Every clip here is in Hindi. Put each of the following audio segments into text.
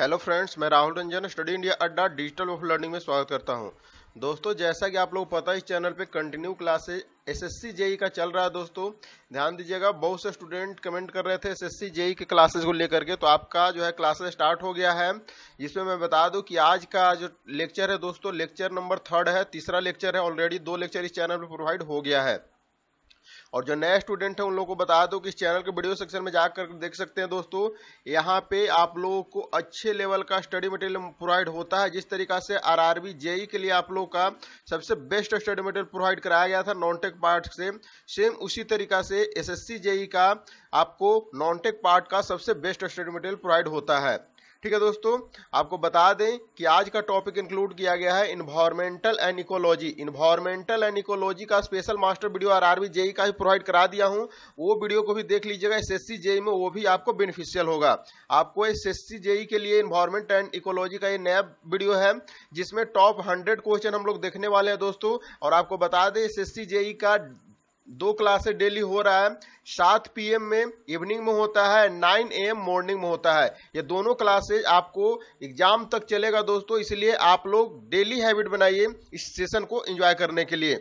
हेलो फ्रेंड्स मैं Rahul Ranjan study India Adda digital of learning में स्वागत करता हूँ। दोस्तों, जैसा कि आप लोग पता है, इस चैनल पे कंटिन्यू क्लासेज एसएससी जेई का चल रहा है दोस्तों। ध्यान दीजिएगा, बहुत से स्टूडेंट कमेंट कर रहे थे एसएससी जेई के क्लासेज को लेकर के तो आपका जो है क्लासेस स्टार्ट हो गया है, जिसमें मैं बता दूँ कि आज का जो लेक्चर है दोस्तों लेक्चर नंबर थर्ड है, तीसरा लेक्चर है ऑलरेडी दो लेक्चर इस चैनल पर प्रोवाइड हो गया है। और जो नए स्टूडेंट हैं उन लोगों को बता दो कि इस चैनल के वीडियो सेक्शन में जाकर देख सकते हैं दोस्तों। यहाँ पे आप लोगों को अच्छे लेवल का स्टडी मटेरियल प्रोवाइड होता है, जिस तरीका से आरआरबी, जेई के लिए आप लोग का सबसे बेस्ट स्टडी मटेरियल प्रोवाइड कराया गया था नॉन टेक पार्ट से। सेम उसी तरीका से एसएससी, जेई का आपको नॉन टेक पार्ट का सबसे बेस्ट स्टडी मटेरियल प्रोवाइड होता है। ठीक है दोस्तों, आपको बता दें कि आज का टॉपिक इंक्लूड किया गया है environmental and ecology environmental and ecology का special master video R R B J E का ही प्रोवाइड करा दिया हूँ। वो वीडियो को भी देख लीजिएगा एस एसएससी जेई में वो भी आपको बेनिफिशियल होगा। आपको एस एसएससी जेई के लिए इन्वायरमेंट एंड इकोलॉजी का ये नया वीडियो है, जिसमें टॉप हंड्रेड क्वेश्चन हम लोग देखने वाले हैं दोस्तों। और आपको बता दें एस जेई का दो क्लासेस डेली हो रहा है। सात पीएम में इवनिंग में होता है, नाइन एम मॉर्निंग में होता है। ये दोनों क्लासेज आपको एग्ज़ाम तक चलेगा दोस्तों, इसलिए आप लोग डेली हैबिट बनाइए इस सेशन को एंजॉय करने के लिए।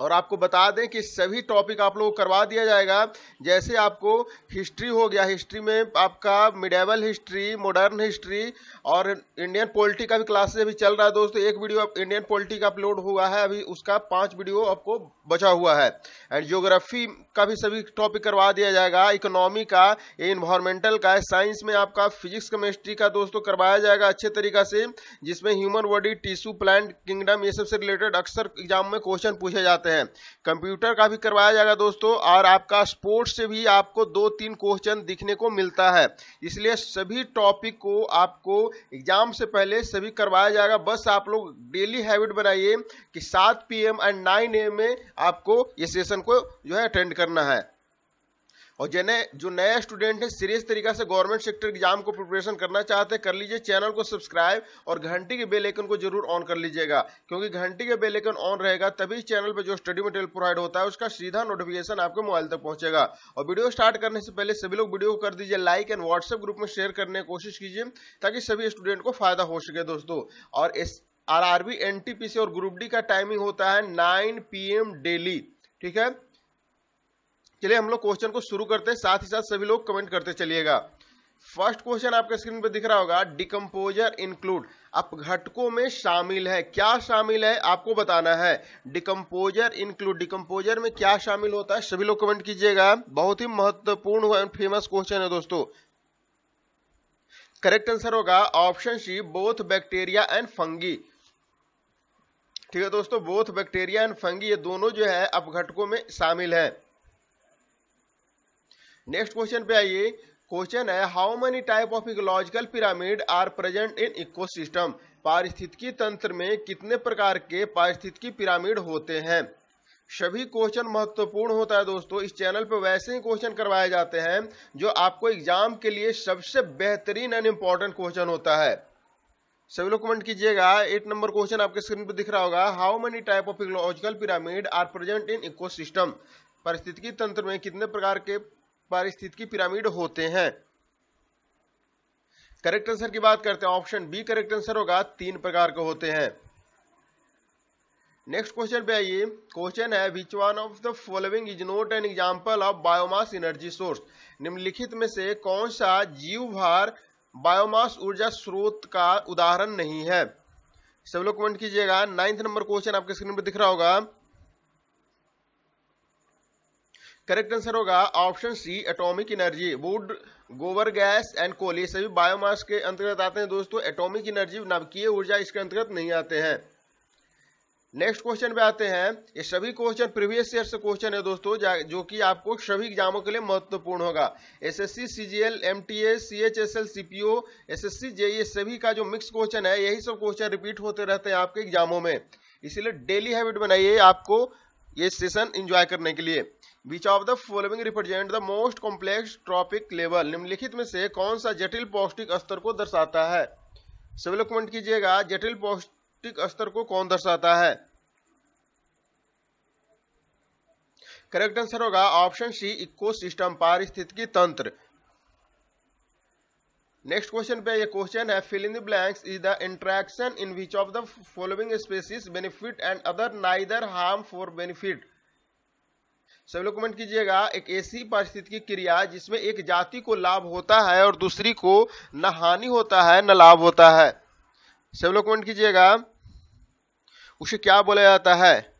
और आपको बता दें कि सभी टॉपिक आप लोगों को करवा दिया जाएगा। जैसे आपको हिस्ट्री हो गया हिस्ट्री में आपका मिडेवल हिस्ट्री मॉडर्न हिस्ट्री और इंडियन पॉलिटी का भी क्लासेस अभी चल रहा है दोस्तों। एक वीडियो इंडियन पॉलिटी का अपलोड हुआ है, अभी उसका पाँच वीडियो आपको बचा हुआ है। एंड जियोग्राफी का भी सभी टॉपिक करवा दिया जाएगा। इकोनॉमी का इन्वायरमेंटल का साइंस में आपका फिजिक्स केमिस्ट्री का दोस्तों करवाया जाएगा अच्छे तरीका से, जिसमें human body tissue plant kingdom ये सबसे रिलेटेड अक्सर एग्ज़ाम में क्वेश्चन पूछे जाते हैं। कंप्यूटर का भी करवाया जाएगा दोस्तों, और आपका स्पोर्ट्स से भी आपको दो तीन क्वेश्चन दिखने को मिलता है। इसलिए सभी टॉपिक को आपको एग्ज़ाम से पहले सभी करवाया जाएगा। बस आप लोग डेली हैबिट बनाइए कि सात पी एंड नाइन ए में आपको ये सेशन को जो है अटेंड करना है। और जिन्हें जो नए स्टूडेंट है सीरियस तरीका से गवर्नमेंट सेक्टर एग्ज़ाम को प्रिपरेशन करना चाहते हैं, कर लीजिए चैनल को सब्सक्राइब और घंटी के बेल आइकन को ज़रूर ऑन कर लीजिएगा। क्योंकि घंटी के बेल आइकन ऑन रहेगा, तभी चैनल पर जो स्टडी मटेरियल प्रोवाइड होता है, उसका सीधा नोटिफिकेशन आपके मोबाइल तक पहुंचेगा। और वीडियो स्टार्ट करने से पहले सभी लोग वीडियो को कर दीजिए लाइक एंड व्हाट्सएप ग्रुप में शेयर करने की कोशिश कीजिए, ताकि सभी स्टूडेंट को फ़ायदा हो सके दोस्तों। और इस आर आरबी एनटीपीसी और ग्रुप डी का टाइमिंग होता है नाइन पीएम डेली ठीक है? चलिए हम लोग क्वेश्चन को शुरू करते हैं। साथ ही साथ सभी लोग कमेंट करते चलिएगा। फ़र्स्ट क्वेश्चन आपके स्क्रीन पर दिख रहा होगा डिकम्पोजर इंक्लूड अपघटकों में शामिल है। क्या शामिल है? आपको बताना है। डिकम्पोजर इंक्लूड डिकम्पोजर में क्या शामिल होता है? सभी लोग कमेंट कीजिएगा। बहुत ही महत्वपूर्ण फ़ेमस क्वेश्चन है दोस्तों। करेक्ट आंसर होगा option C both bacteria and fungi ठीक है दोस्तों बोथ बैक्टीरिया एंड फंगी ये दोनों जो है अपघटकों में शामिल है। नेक्स्ट क्वेश्चन पे आइए। क्वेश्चन है how many type of ecological pyramid are present in ecosystem पारिस्थितिकी तंत्र में कितने प्रकार के पारिस्थितिकी पिरामिड होते हैं? सभी क्वेश्चन महत्वपूर्ण होता है दोस्तों। इस चैनल पर वैसे ही क्वेश्चन करवाए जाते हैं, जो आपको एग्ज़ाम के लिए सबसे बेहतरीन एंड इंपॉर्टेंट क्वेश्चन होता है। सभी लोग कमेंट कीजिएगा। एट नंबर क्वेश्चन आपके स्क्रीन पर दिख रहा होगा। How many type of ecological pyramid are present in ecosystem परिस्थितिकी तंत्र में कितने प्रकार के पारिस्थितिकी पिरामिड होते हैं। करेक्ट आंसर की बात करते हैं, ऑप्शन बी करेक्ट आंसर होगा, तीन प्रकार के होते हैं। नेक्स्ट क्वेश्चन पे आइए। क्वेश्चन है which one of the following is not an example of biomass energy source निम्नलिखित में से कौन सा जीव भार बायोमास ऊर्जा स्रोत का उदाहरण नहीं है? सब लोग कमेंट कीजिएगा। नाइन्थ नंबर क्वेश्चन आपके स्क्रीन पर दिख रहा होगा। करेक्ट आंसर होगा option C, atomic energy. Wood, गोबर, गैस एंड कोल ये सभी बायोमास के अंतर्गत आते हैं दोस्तों। एटॉमिक एनर्जी नवकीय ऊर्जा इसके अंतर्गत नहीं आते हैं। नेक्स्ट क्वेश्चन पे आते हैं। ये सभी क्वेश्चन प्रीवियस ईयर से क्वेश्चन है दोस्तों, जो कि आपको सभी एग्जामों के लिए महत्वपूर्ण होगा। SSC CGL MTS CHSL CPO SSC J ये सभी का जो मिक्स क्वेश्चन है, यही सब क्वेश्चन रिपीट होते रहते हैं आपके एग्जामों में। इसीलिए डेली हैबिट बनाइए आपको ये सेशन एंजॉय करने के लिए। Which of the following represent the most complex trophic level निम्नलिखित में से कौन सा जटिल पौष्टिक स्तर को दर्शाता है? सभी लोग कमेंट कीजिएगा, जटिल पौष्टिक स्तर को कौन दर्शाता है? करेक्ट आंसर होगा ऑप्शन सी इको सिस्टम पारिस्थितिकी तंत्र। नेक्स्ट क्वेश्चन पे ये क्वेश्चन है fill in the blanks is the interaction in which of the following species benefit and other neither harm for benefit सभी लोग कमेंट कीजिएगा। एक ऐसी पारिस्थितिकी क्रिया जिसमें एक जाति को लाभ होता है और दूसरी को न हानि होता है, न लाभ होता है। सभी लोग कमेंट कीजिएगा। उसे क्या बोला जाता है?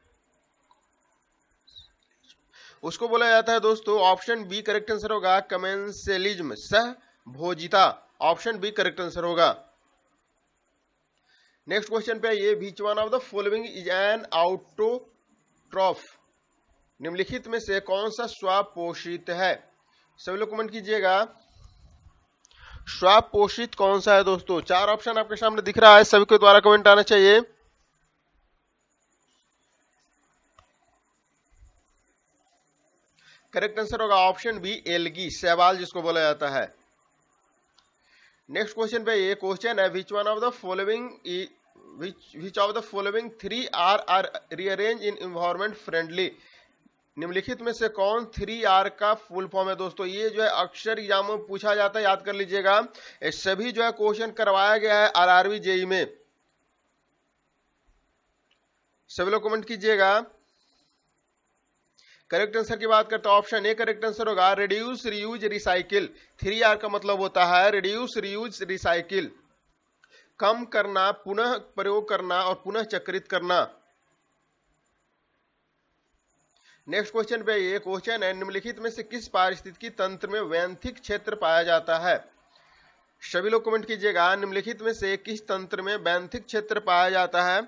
उसको बोला जाता है दोस्तों ऑप्शन बी करेक्ट आंसर होगा कमेंसेलिज्म सह भोजिता ऑप्शन बी करेक्ट आंसर होगा। नेक्स्ट क्वेश्चन पे ये which one of the following is an autotroph निम्नलिखित में से कौन सा स्वापोषित है? सभी लोग कमेंट कीजिएगा। स्वापोषित कौन सा है दोस्तों? चार ऑप्शन आपके सामने दिख रहा है, सभी के द्वारा कमेंट आना चाहिए। करेक्ट आंसर होगा ऑप्शन बी, एलगी सहवाल जिसको बोला जाता है। नेक्स्ट क्वेश्चन पे ये क्वेश्चन है which one of the following which of the following three R are rearrange in environment friendly निम्नलिखित में से कौन थ्री आर का फुल फॉर्म है दोस्तों? ये जो है अक्सर एग्ज़ाम में पूछा जाता है, याद कर लीजिएगा। सभी जो है क्वेश्चन करवाया गया है आरआरबी जेई में। सभी लोग कमेंट कीजिएगा। करेक्ट आंसर की बात करते हैं ऑप्शन ए करेक्ट आंसर होगा। Reduce reuse recycle three R का मतलब होता है रिड्यूस रियूज रिसाइकिल कम करना, पुनः प्रयोग करना और पुनः चक्रित करना। नेक्स्ट क्वेश्चन पे ये क्वेश्चन है, निम्नलिखित में से किस पारिस्थितिकी तंत्र में वैंथिक क्षेत्र पाया जाता है? सभी लोग कमेंट कीजिएगा, निम्नलिखित में से किस तंत्र में वैंथिक क्षेत्र पाया जाता है?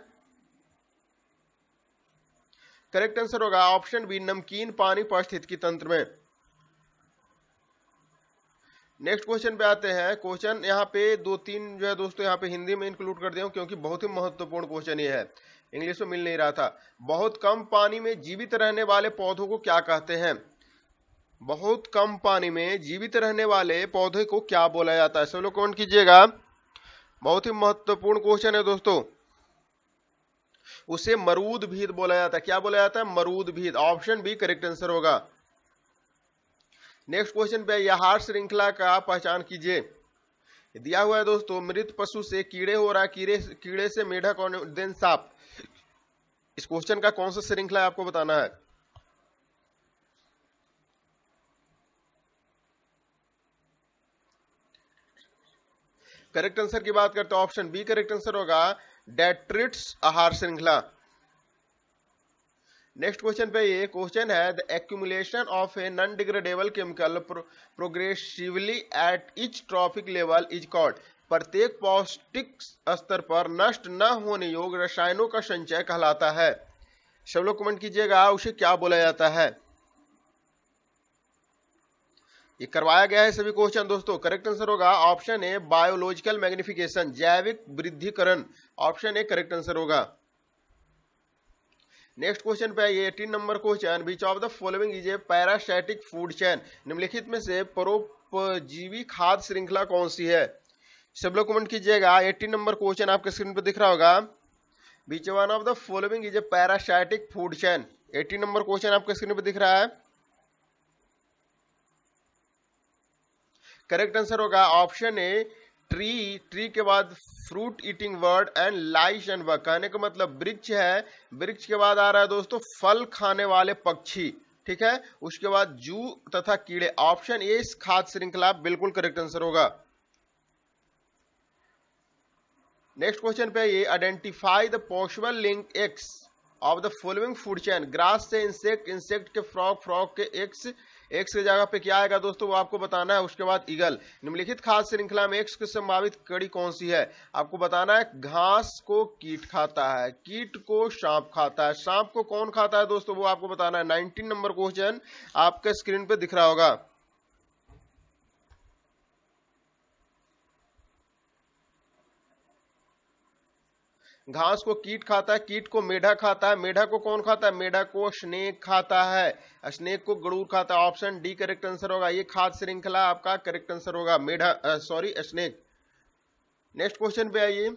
करेक्ट आंसर होगा ऑप्शन बी नमकीन पानी पारिस्थितिकी तंत्र में। नेक्स्ट क्वेश्चन पे आते हैं। क्वेश्चन यहाँ पे दो तीन जो है दोस्तों यहाँ पे हिंदी में इंक्लूड कर दिया क्योंकि बहुत ही महत्वपूर्ण क्वेश्चन ये है। इंग्लिश में मिल नहीं रहा था। बहुत कम पानी में जीवित रहने वाले पौधों को क्या कहते हैं? बहुत कम पानी में जीवित रहने वाले पौधे को क्या बोला जाता है? सब लोग कमेंट कीजिएगा। बहुत ही महत्वपूर्ण क्वेश्चन है दोस्तों। उसे मरूद भीद बोला जाता है। क्या बोला जाता है? मरूद भीद ऑप्शन बी करेक्ट आंसर होगा। नेक्स्ट क्वेश्चन पे आहार श्रृंखला का पहचान कीजिए। दिया हुआ है दोस्तों, मृत पशु से कीड़े हो रहा, कीड़े कीड़े से मेढक और देन सांप। इस क्वेश्चन का कौन सा श्रृंखला आपको बताना है? करेक्ट आंसर की बात करते हैं ऑप्शन बी करेक्ट आंसर होगा डेट्रिट्स आहार श्रृंखला। नेक्स्ट क्वेश्चन पे ये क्वेश्चन है the accumulation of a non degradable chemical progressively at each trophic level is called प्रत्येक पौष्टिक स्तर पर नष्ट न होने योग्य रसायनों का संचय कहलाता है। सब लोग कमेंट कीजिएगा, उसे क्या बोला जाता है? ये करवाया गया है सभी क्वेश्चन दोस्तों। करेक्ट आंसर होगा ऑप्शन ए बायोलॉजिकल मैग्निफिकेशन जैविक वृद्धिकरण। ऑप्शन ए करेक्ट आंसर होगा। नेक्स्ट क्वेश्चन पे आइए eighteen number question which of the following is a parasitic food chain निम्नलिखित में से परोपजीवी खाद्य श्रृंखला कौन सी है? सब लोग कमेंट कीजिएगा। एटीन नंबर क्वेश्चन आपके स्क्रीन पर दिख रहा होगा। Which one of the following is a parasitic food chain eighteen number question आपके स्क्रीन पर दिख रहा है। करेक्ट आंसर होगा ऑप्शन ए ट्री ट्री के बाद fruit eating bird and lice and work कहने का मतलब वृक्ष है। वृक्ष के बाद आ रहा है दोस्तों, फल खाने वाले पक्षी। ठीक है? उसके बाद जू तथा कीड़े। ऑप्शन ए इस खाद्य श्रृंखला। बिल्कुल करेक्ट आंसर होगा। नेक्स्ट क्वेश्चन पे ये identify the possible link X of the following food chain grass से इंसेक्ट इंसेक्ट के फ्रॉक फ्रॉक के एक्स एक्स की जगह पे क्या आएगा दोस्तों, वो आपको बताना है। उसके बाद ईगल निम्नलिखित खाद श्रृंखला में एक्स की संभावित कड़ी कौन सी है? आपको बताना है, घास को कीट खाता है, कीट को सांप खाता है। सांप को कौन खाता है दोस्तों, वो आपको बताना है। नाइनटीन नंबर क्वेश्चन आपके स्क्रीन पे दिख रहा होगा। घास को कीट खाता है, कीट को मेढा खाता है। मेढा को कौन खाता है? मेढा को स्नेक खाता है। स्नेक को गड़ूर खाता है। ऑप्शन डी करेक्ट आंसर होगा। ये खाद्य श्रृंखला आपका करेक्ट आंसर होगा। मेढा सॉरी, स्नेक। नेक्स्ट क्वेश्चन पे आइए।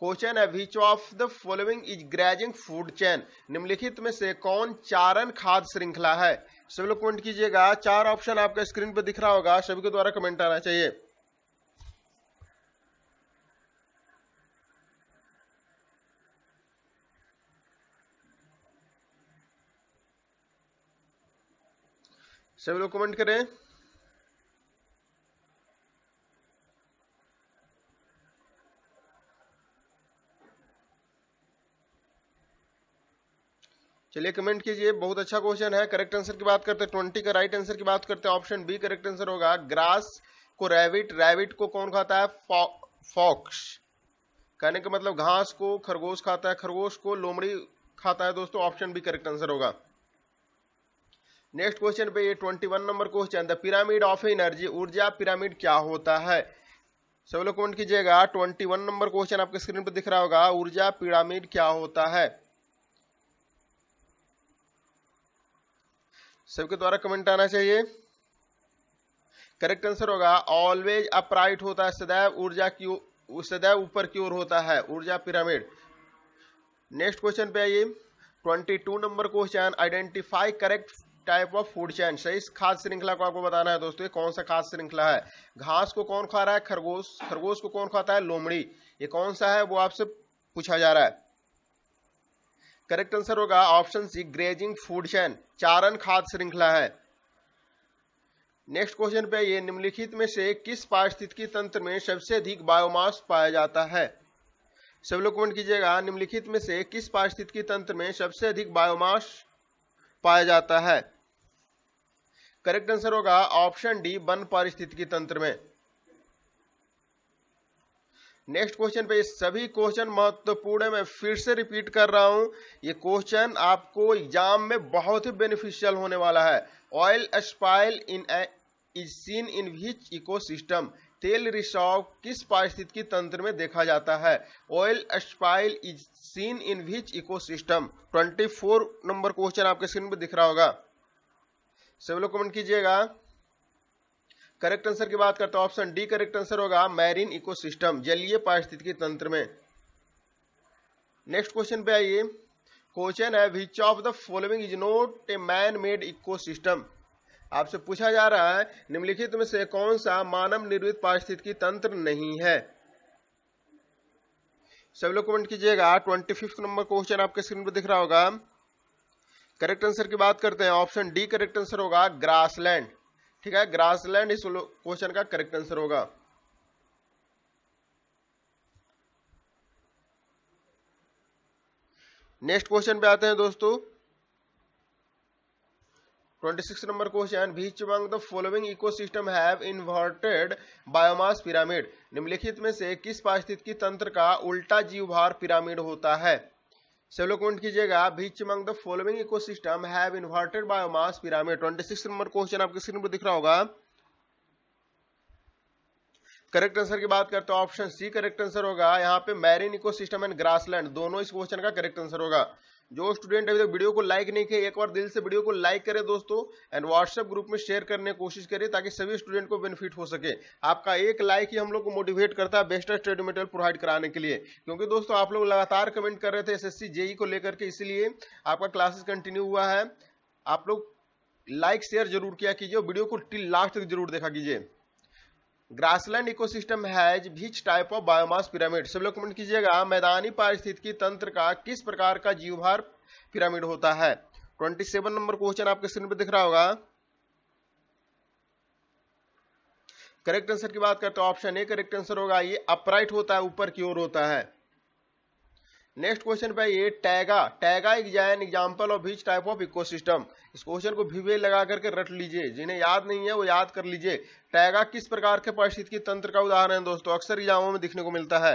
क्वेश्चन है which of the following is grazing food chain निम्नलिखित में से कौन चारण खाद्य श्रृंखला है? सभी लोग कमेंट कीजिएगा। चार ऑप्शन आपका स्क्रीन पर दिख रहा होगा। सभी के द्वारा कमेंट आना चाहिए। सभी लोग कमेंट करें। चलिए कमेंट कीजिए। बहुत अच्छा क्वेश्चन है। करेक्ट आंसर की बात करते हैं। ट्वेंटी का राइट आंसर की बात करते हैं। ऑप्शन बी करेक्ट आंसर होगा। ग्रास को रैबिट रैबिट को कौन खाता है? फॉक्स कहने का मतलब घास को खरगोश खाता है। खरगोश को लोमड़ी खाता है। दोस्तों ऑप्शन बी करेक्ट आंसर होगा। नेक्स्ट क्वेश्चन पे ये twenty one number question the pyramid of energy ऊर्जा पिरामिड क्या होता है? सब लोग कमेंट कीजिएगा ट्वेंटी वन नंबर क्वेश्चन आपके स्क्रीन पर दिख रहा होगा, ऊर्जा पिरामिड क्या होता है? सबके द्वारा कमेंट आना चाहिए। करेक्ट आंसर होगा ऑलवेज अपराइट होता है, सदैव ऊर्जा की सदैव ऊपर की ओर होता है, ऊर्जा पिरामिड नेक्स्ट क्वेश्चन पे आइए 22 number question identify correct type of food chain सही खाद श्रृंखला को आपको बताना है दोस्तों कौन सा खाद श्रृंखला है? घास को कौन खा रहा है? खरगोश। खरगोश को कौन खाता है? लोमड़ी। ये कौन सा है? वो आपसे पूछा जा रहा है। करेक्ट आंसर होगा option C, grazing food chain. चारण खाद्य श्रृंखला है। नेक्स्ट क्वेश्चन पे ये निम्नलिखित में से किस पारिस्थितिकी तंत्र में सबसे अधिक बायोमास पाया जाता है? सब लोग कमेंट कीजिएगा। निम्नलिखित में से किस पारिस्थितिकी तंत्र में सबसे अधिक बायोमास पाया जाता है? करेक्ट आंसर होगा ऑप्शन डी, वन पारिस्थितिकी तंत्र में। नेक्स्ट क्वेश्चन पे सभी क्वेश्चन महत्वपूर्ण मैं फिर से रिपीट कर रहा हूँ, ये क्वेश्चन आपको एग्ज़ाम में बहुत ही बेनिफिशियल होने वाला है। Oil spill in is seen in which ecosystem तेल रिसाव किस पारिस्थितिकी तंत्र में देखा जाता है? Oil spill is seen in which ecosystem 24 number question आपके स्क्रीन पर दिख रहा होगा। सब लोग कमेंट कीजिएगा। करेक्ट आंसर की बात करते हैं ऑप्शन डी करेक्ट आंसर होगा मैरीन इकोसिस्टम जलीय पारिस्थितिकी तंत्र में। नेक्स्ट क्वेश्चन पे आइए। क्वेश्चन है which of the following is not a man made ecosystem आपसे पूछा जा रहा है, निम्नलिखित में से कौन सा मानव निर्मित पारिस्थितिकी तंत्र नहीं है? सब लोग कमेंट कीजिएगा। ट्वेंटी फिफ्थ नंबर क्वेश्चन आपके स्क्रीन पर दिख रहा होगा। करेक्ट आंसर की बात करते हैं। ऑप्शन डी करेक्ट आंसर होगा ग्रासलैंड। ठीक है, ग्रासलैंड इस क्वेश्चन का करेक्ट आंसर होगा। नेक्स्ट क्वेश्चन पे आते हैं दोस्तों। 26 number question, which among the following ecosystem have inverted biomass pyramid निम्नलिखित में से किस पारिस्थितिकी तंत्र का उल्टा जीवभार पिरामिड होता है? सब लोग कमेंट कीजिएगा। Which among the following ecosystem have inverted biomass pyramid 26 number question आपके स्क्रीन पर दिख रहा होगा। करेक्ट आंसर की बात करते हैं ऑप्शन सी करेक्ट आंसर होगा। यहाँ पे मैरिन इकोसिस्टम एंड ग्रासलैंड दोनों इस क्वेश्चन का करेक्ट आंसर होगा। जो स्टूडेंट अभी तक वीडियो को लाइक नहीं किया एक बार दिल से वीडियो को लाइक करें दोस्तों एंड व्हाट्सएप ग्रुप में शेयर करने की कोशिश करें ताकि सभी स्टूडेंट को बेनिफिट हो सके। आपका एक लाइक ही हम लोग को मोटिवेट करता है बेस्ट स्टडी मटेरियल प्रोवाइड कराने के लिए। क्योंकि दोस्तों आप लोग लगातार कमेंट कर रहे थे एसएससी जेई को लेकर के, इसीलिए आपका क्लासेस कंटिन्यू हुआ है। आप लोग लाइक शेयर ज़रूर किया कीजिए वीडियो को टिल लास्ट तक ज़रूर देखा कीजिए। Grassland ecosystem has which type of biomass pyramid. सब लोग कमेंट कीजिएगा, मैदानी पारिस्थितिकी तंत्र का किस प्रकार का जीवभार पिरामिड होता है? 27 नंबर क्वेश्चन आपके स्क्रीन पर दिख रहा होगा। करेक्ट आंसर की बात करते हैं, ऑप्शन ए करेक्ट आंसर होगा, ये अपराइट होता है, ऊपर की ओर होता है। नेक्स्ट क्वेश्चन पे ये taiga taiga an example of which type of ecosystem इस क्वेश्चन को भिवे लगा करके रट लीजिए। जिन्हें याद नहीं है, वो याद कर लीजिए। टैगा किस प्रकार के परिस्थिति तंत्र का उदाहरण है दोस्तों? अक्सर एग्जामों में दिखने को मिलता है।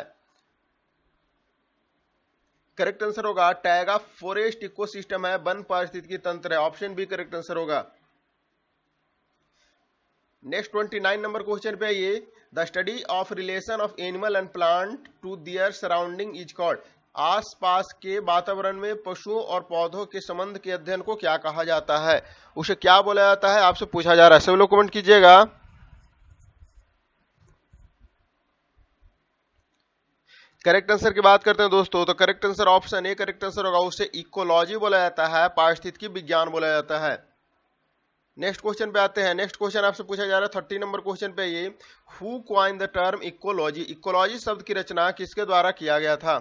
करेक्ट आंसर होगा टैगा फॉरेस्ट इकोसिस्टम है, वन पारिस्थितिकी तंत्र है। ऑप्शन बी करेक्ट आंसर होगा। Next twenty nine number question पे ये the study of relation of animal and plant to their surrounding is called आसपास के वातावरण में पशुओं और पौधों के संबंध के अध्ययन को क्या कहा जाता है? उसे क्या बोला जाता है? आपसे पूछा जा रहा है। सब लोग कमेंट कीजिएगा। करेक्ट आंसर की बात करते हैं दोस्तों। तो correct answer option A correct answer होगा। उसे इकोलॉजी बोला जाता है। पारिस्थितिकी विज्ञान बोला जाता है। नेक्स्ट क्वेश्चन पे आते हैं। नेक्स्ट क्वेश्चन आपसे पूछा जा रहा है। थर्टी नंबर क्वेश्चन पे ये। Who coined the term ecology ecology शब्द की रचना किसके द्वारा किया गया था?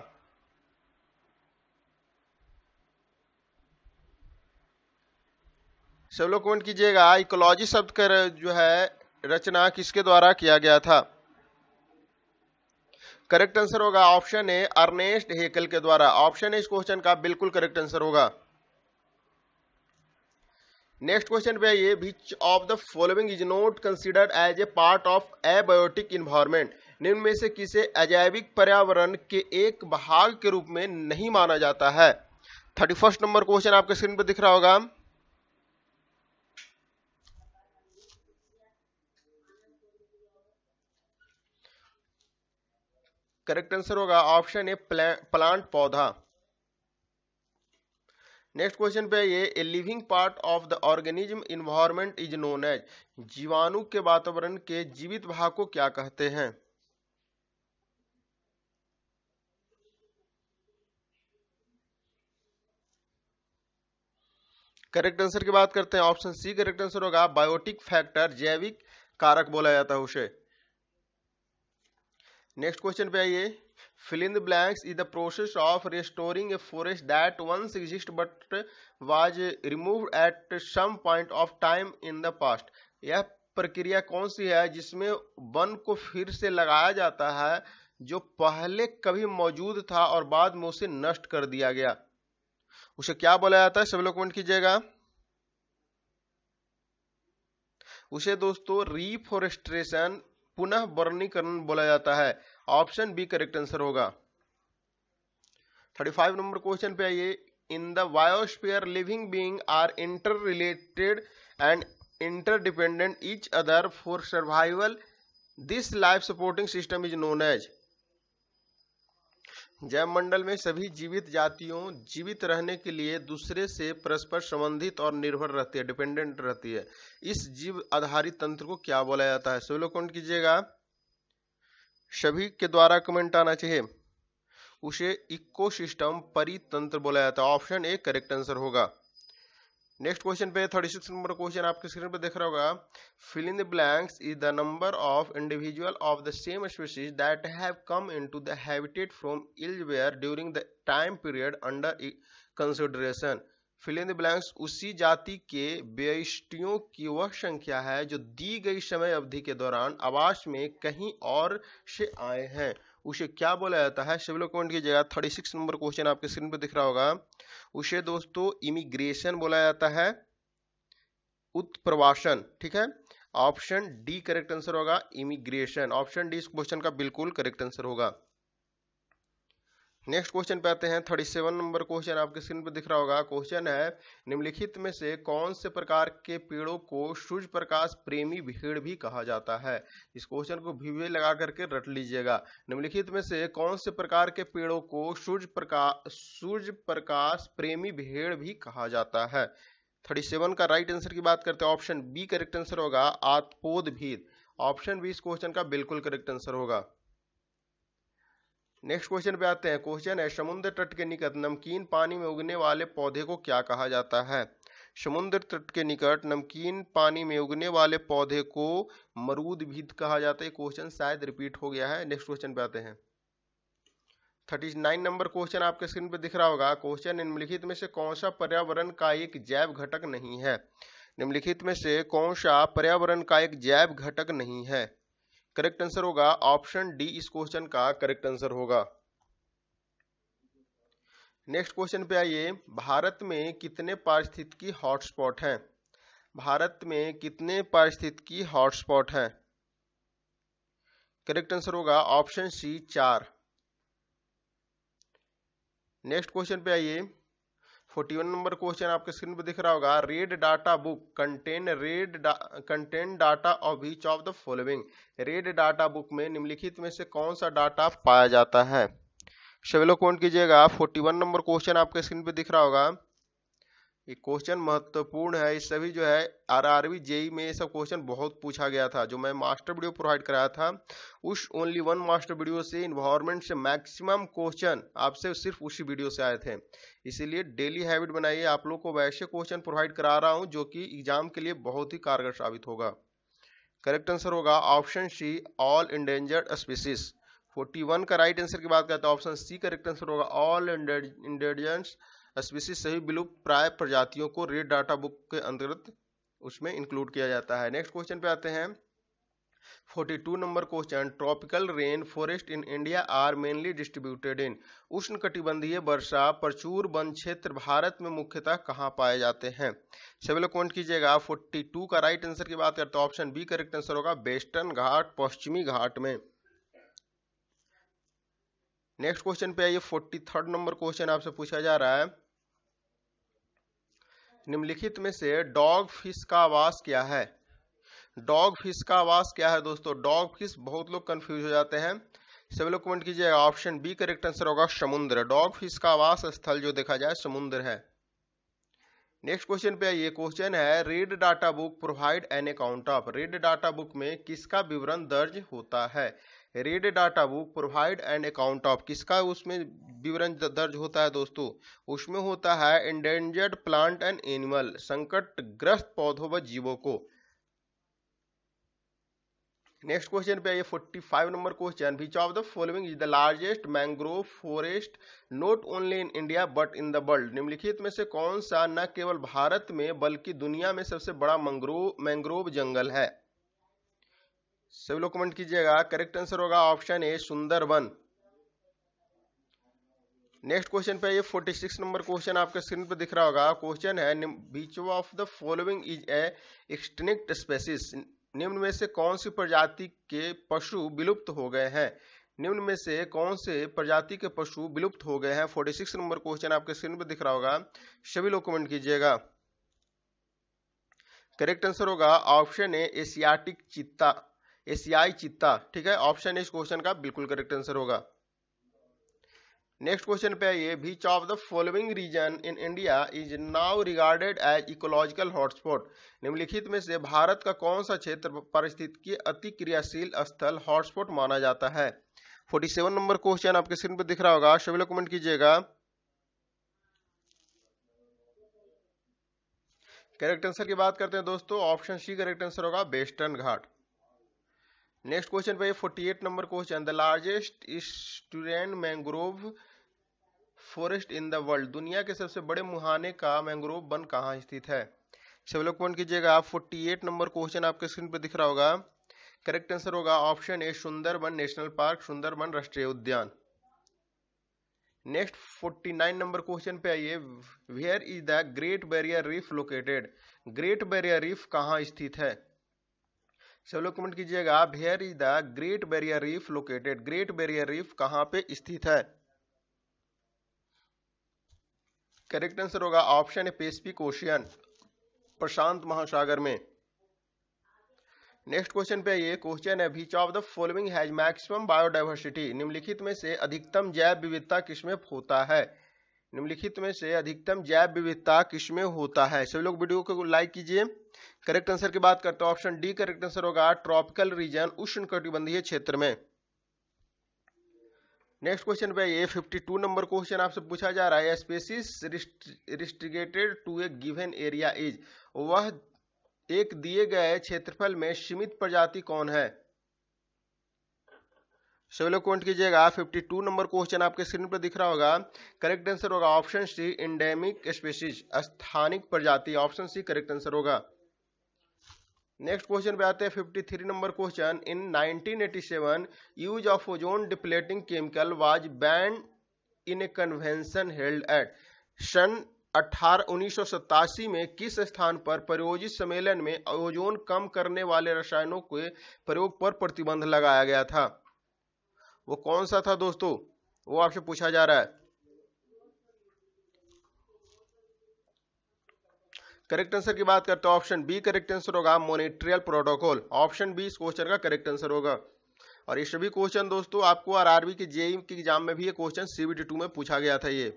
सब लोग कमेंट कीजिएगा, इकोलॉजी शब्द का जो है, रचना किसके द्वारा किया गया था? करेक्ट आंसर होगा ऑप्शन ए अर्नेस्ट हेकल के द्वारा। ऑप्शन ए इस क्वेश्चन का बिल्कुल करेक्ट आंसर होगा। नेक्स्ट क्वेश्चन पे ये which of the following is not considered as a part of abiotic environment निम्न में से किसे अजैविक पर्यावरण के एक भाग के रूप में नहीं माना जाता है? थर्टी फ़र्स्ट नंबर क्वेश्चन आपके स्क्रीन पर दिख रहा होगा। करेक्ट आंसर होगा ऑप्शन ए प्लांट पौधा। नेक्स्ट क्वेश्चन पे ये, a living part of the organism environment is known as जीवाणु के वातावरण के जीवित भाग को क्या कहते हैं? करेक्ट आंसर की बात करते हैं, ऑप्शन सी करेक्ट आंसर होगा, बायोटिक फैक्टर जैविक कारक बोला जाता है उसे। नेक्स्ट क्वेश्चन पे आइए। Fill in the blanks is the process of restoring a forest that once exist but was remove at some point of time in the past यह प्रक्रिया कौन सी है जिसमें वन को फिर से लगाया जाता है जो पहले कभी मौजूद था और बाद में उसे नष्ट कर दिया गया? उसे क्या बोला जाता है? सब लोग कमेंट कीजिएगा। उसे दोस्तों रिफोरेस्ट्रेशन पुनः वर्णीकरण बोला जाता है। ऑप्शन बी करेक्ट आंसर होगा। 35 नंबर क्वेश्चन पे आइए। In the biosphere living being are inter related and interdependent each other for survival, this life supporting system is known as. जैव मंडल में सभी जीवित जातियों, जीवित रहने के लिए दूसरे से परस्पर संबंधित और निर्भर रहती है डिपेंडेंट रहती है। इस जीव आधारित तंत्र को क्या बोला जाता है? सभी लोग कमेंट कीजिएगा। सभी के द्वारा कमेंट आना चाहिए। उसे इकोसिस्टम परितंत्र बोला जाता है। ऑप्शन ए, करेक्ट आंसर होगा। नेक्स्ट क्वेश्चन पे थर्टी सिक्स नंबर क्वेश्चन आपके स्क्रीन पे देख रहा होगा। Fill in the blanks is the number of individual of the same species that have come into the habitat from elsewhere during the time period under consideration fill in the blanks उसी जाति के व्यष्टियों की वह संख्या है जो दी गई समय अवधि के दौरान आवास में कहीं और से आए हैं। उसे क्या बोला जाता है? सिविल अकाउंट की जगह थर्टी सिक्स नंबर क्वेश्चन आपके स्क्रीन पर दिख रहा होगा। उसे दोस्तों इमिग्रेशन बोला जाता है। उत्प्रवासन, ठीक है? ऑप्शन डी करेक्ट आंसर होगा, इमिग्रेशन। ऑप्शन डी इस क्वेश्चन का बिल्कुल करेक्ट आंसर होगा। नेक्स्ट क्वेश्चन पे आते हैं। थर्टी सेवन नंबर क्वेश्चन आपके स्क्रीन पर दिख रहा होगा। क्वेश्चन है, निम्नलिखित में से कौन से प्रकार के पेड़ों को सूर्य प्रकाश प्रेमी भेड़ भी कहा जाता है? इस क्वेश्चन को भी लगा करके रट लीजिएगा। निम्नलिखित में से कौन से प्रकार के पेड़ों को सूर्य प्रकाश सूर्य प्रकाश प्रेमी भेड़ भी कहा जाता है? थर्टी सेवन का राइट आंसर की बात करते हैं। ऑप्शन बी करेक्ट आंसर होगा। आत्पोद ऑप्शन बी इस क्वेश्चन का बिल्कुल करेक्ट आंसर होगा। नेक्स्ट क्वेश्चन पे आते हैं। क्वेश्चन है, समुद्र तट के निकट नमकीन पानी में उगने वाले पौधे को क्या कहा जाता है? समुद्र तट के निकट नमकीन पानी में उगने वाले पौधे को मरूद भी कहा जाता है। क्वेश्चन शायद रिपीट हो गया है। नेक्स्ट क्वेश्चन पे आते हैं। थर्टी नाइन नंबर क्वेश्चन आपके स्क्रीन पे दिख रहा होगा। क्वेश्चन, निम्नलिखित में से कौन सा पर्यावरण का एक जैव घटक नहीं है? निम्नलिखित में से कौन सा पर्यावरण का एक जैव घटक नहीं है? करेक्ट आंसर होगा ऑप्शन डी, इस क्वेश्चन का करेक्ट आंसर होगा। नेक्स्ट क्वेश्चन पे आइए। भारत में कितने पारिस्थितिकी हॉटस्पॉट हैं? भारत में कितने पारिस्थितिकी हॉटस्पॉट हैं? करेक्ट आंसर होगा ऑप्शन सी, चार। नेक्स्ट क्वेश्चन पे आइए। 41 नंबर क्वेश्चन आपके स्क्रीन पर दिख रहा होगा। Red data book contain red contain data of each of the following red data book में निम्नलिखित में से कौन सा डाटा पाया जाता है? सभी लोग कौन कीजिएगा। 41 नंबर क्वेश्चन आपके स्क्रीन पर दिख रहा होगा। ये क्वेश्चन महत्वपूर्ण है। इस सभी जो है आरआरबी जेई में ये सब क्वेश्चन बहुत पूछा गया था, जो मैं मास्टर वीडियो प्रोवाइड कराया था। उस ओनली वन मास्टर वीडियो से इन्वायरमेंट से मैक्सिमम क्वेश्चन आपसे सिर्फ़ उसी वीडियो से आए थे। इसीलिए डेली हैबिट बनाइए। आप लोग को वैसे क्वेश्चन प्रोवाइड करा रहा हूँ, जो कि एग्ज़ाम के लिए बहुत ही कारगर साबित होगा। करेक्ट आंसर होगा option C all endangered species 41 का राइट आंसर की बात करते हैं ऑप्शन सी करेक्ट आंसर होगा ऑल इंडेंजर्ड स्पीसीज सभी विलुप्त प्राय प्रजातियों को रेड डाटा बुक के अंतर्गत उसमें इंक्लूड किया जाता है। नेक्स्ट क्वेश्चन पे आते हैं। 42 number question tropical rain forest in India are mainly distributed in उष्ण कटिबंधीय वर्षा, प्रचुर वन क्षेत्र भारत में मुख्यतः कहाँ पाए जाते हैं? सभी लोग कमेंट कीजिएगा। 42 का राइट आंसर की बात करते हैं। ऑप्शन बी करेक्ट आंसर होगा। वेस्टर्न घाट पश्चिमी घाट में। नेक्स्ट क्वेश्चन पे आइए। फोर्टी थर्ड नंबर क्वेश्चन आपसे पूछा जा रहा है। निम्नलिखित में से डॉग फ़िश का आवास क्या है? डॉग फ़िश का आवास क्या है दोस्तों? डॉग फ़िश बहुत लोग कंफ्यूज हो जाते हैं। सभी लोग कमेंट कीजिएगा ऑप्शन बी करेक्ट आंसर होगा, समुद्र। डॉग फ़िश का आवास स्थल जो देखा जाए, समुद्र है। नेक्स्ट क्वेश्चन पे ये क्वेश्चन है red data book provide an account of red data book में किसका विवरण दर्ज होता है? Red data book provide and account of किसका उसमें विवरण दर्ज होता है दोस्तों। उसमें होता है इंडेंजर्ड प्लांट एंड एनिमल संकट ग्रस्त पौधों व जीवों को। नेक्स्ट क्वेश्चन पे आइए 45 number question which of the following is the largest mangrove forest not only in India but in the world निम्नलिखित में से कौन सा न केवल भारत में बल्कि दुनिया में सबसे बड़ा मैंग्रोव मैंग्रोव जंगल है? सभी लोग कमेंट कीजिएगा। करेक्ट आंसर होगा option A Sundarban next question पे ये 46 नंबर क्वेश्चन आपके स्क्रीन पे दिख रहा होगा। क्वेश्चन है which of the following is a extinct species निम्न में से कौन सी प्रजाति के पशु विलुप्त हो गए हैं? निम्न में से कौन से प्रजाति के पशु विलुप्त हो गए हैं? 46 नंबर क्वेश्चन आपके स्क्रीन पे दिख रहा होगा। सभी लोग कमेंट कीजिएगा। करेक्ट आंसर होगा ऑप्शन ए एशियाटिक चित्ता। एशियाई चित्ता, ठीक है? ऑप्शन इस क्वेश्चन का बिल्कुल करेक्ट आंसर होगा। नेक्स्ट क्वेश्चन पे आइए। Which of the following region in India is now regarded as ecological hotspot निम्नलिखित में से भारत का कौन सा क्षेत्र परिस्थिति अति क्रियाशील स्थल हॉटस्पॉट माना जाता है? 47 नंबर क्वेश्चन आपके स्क्रीन पर दिख रहा होगा। सभी लोग कमेंट कीजिएगा। करेक्ट आंसर की बात करते हैं दोस्तों। ऑप्शन सी करेक्ट आंसर होगा वेस्टर्न घाट। नेक्स्ट क्वेश्चन पे 48 number question the largest student mangrove forest in the world दुनिया के सबसे बड़े मुहाने का मैंग्रोव वन कहाँ स्थित है? सब लोग पॉइंट कीजिएगा 48 नंबर क्वेश्चन आपके स्क्रीन पर दिख रहा होगा। करेक्ट आंसर होगा option A Sundarban national park Sundarban राष्ट्रीय उद्यान नेक्स्ट 49 नंबर क्वेश्चन पे आइए। Where is the great barrier reef located great barrier reef कहाँ स्थित है? सब लोग कमेंट कीजिएगा where is the great barrier reef located great barrier reef कहाँ पे स्थित है? करेक्ट आंसर होगा ऑप्शन है पेसिफिक ओशियन प्रशांत महासागर में। नेक्स्ट क्वेश्चन पे ये क्वेश्चन है which of the following has maximum biodiversity निम्नलिखित में से अधिकतम जैव विविधता किसमें होता है? निम्नलिखित में से अधिकतम जैव विविधता किसमें होता है? सभी लोग वीडियो को लाइक कीजिए। करेक्ट आंसर की बात करते हैं ऑप्शन डी करेक्ट आंसर होगा ट्रॉपिकल रीजन उष्ण कटिबंधीय क्षेत्र में। नेक्स्ट क्वेश्चन पे ये 52 नंबर क्वेश्चन आपसे पूछा जा रहा है species restricted to a given area is वह एक दिए गए क्षेत्रफल में सीमित प्रजाति कौन है? सभी लोग कमेंट कीजिएगा 52 नंबर क्वेश्चन आपके स्क्रीन पर दिख रहा होगा करेक्ट आंसर होगा ऑप्शन सी इंडेमिक स्पेसिस स्थानिक प्रजाति ऑप्शन सी करेक्ट आंसर होगा। नेक्स्ट क्वेश्चन पे आते हैं 53 number question in 1987 use of ozone depleting chemical was banned in a convention held at सन अठारह उन्नीस में किस स्थान पर प्रयोजित सम्मेलन में ओजोन कम करने वाले रसायनों के प्रयोग पर प्रतिबंध लगाया गया था? वो कौन सा था दोस्तों? वो आपसे पूछा जा रहा है। करेक्ट आंसर की बात करते हैं, ऑप्शन बी करेक्ट आंसर होगा, मोनिट्रियल प्रोटोकॉल। ऑप्शन बी इस क्वेश्चन का करेक्ट आंसर होगा। और ये सभी क्वेश्चन दोस्तों, आपको आरआरबी के जेई के एग्ज़ाम में भी ये क्वेश्चन सीबीटी टू में पूछा गया था ये।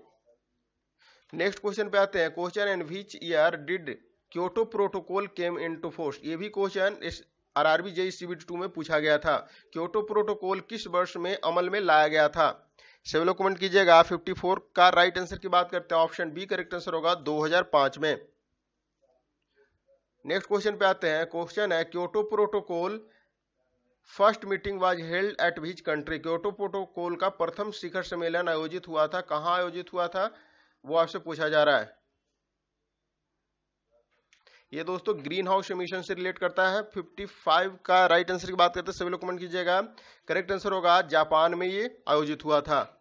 नेक्स्ट क्वेश्चन पे आते हैं। Question and which year did Kyoto protocol came into force ये भी क्वेश्चन इस आरआरबी जेई सीबीटी टू में पूछा गया था। क्योटो प्रोटोकॉल किस वर्ष में अमल में लाया गया था? सभी लोग कमेंट कीजिएगा। 54 का राइट आंसर की बात करते हैं। ऑप्शन बी करेक्ट आंसर होगा 2005 में। नेक्स्ट क्वेश्चन पे आते हैं। क्वेश्चन है, Kyoto protocol first meeting was held at which country. Kyoto protocol का प्रथम शिखर सम्मेलन आयोजित हुआ था। कहाँ आयोजित हुआ था? वो आपसे पूछा जा रहा है। ये दोस्तों, ग्रीन हाउस एमिशन से रिलेट करता है। 55 का राइट आंसर की बात करते हैं, सभी लोग कमेंट कीजिएगा। करेक्ट आंसर होगा, जापान में ये आयोजित हुआ था।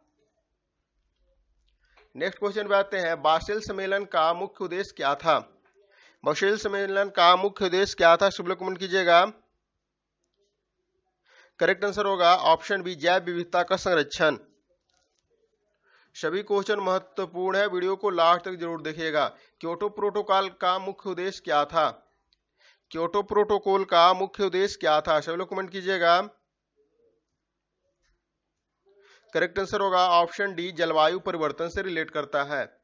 नेक्स्ट क्वेश्चन पे आते हैं बासेल सम्मेलन का मुख्य उद्देश्य क्या था? बासेल सम्मेलन का मुख्य उद्देश्य क्या था? सब लोग कमेंट कीजिएगा। करेक्ट आंसर होगा ऑप्शन बी जैव विविधता का संरक्षण। सभी क्वेश्चन महत्वपूर्ण है, वीडियो को लास्ट तक ज़रूर देखिएगा। क्योटो प्रोटोकॉल का मुख्य उद्देश्य क्या था? क्योटो प्रोटोकॉल का मुख्य उद्देश्य क्या था? सभी लोग कमेंट कीजिएगा। करेक्ट आंसर होगा ऑप्शन डी जलवायु परिवर्तन से रिलेट करता है।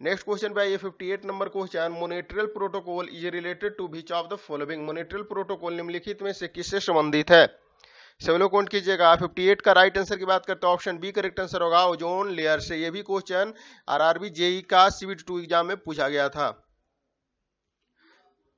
नेक्स्ट क्वेश्चन पे आइए 58 number question Montreal protocol is related to which of the following Montreal protocol निम्नलिखित में से किससे संबंधित है? सभी लोग काउंट कीजिएगा। 58 का राइट आंसर की बात करते हैं। ऑप्शन बी करेक्ट आंसर होगा। ओजोन लेयर से ये भी क्वेश्चन आरआरबी जेई का सीबीटी टू एग्ज़ाम में पूछा गया था।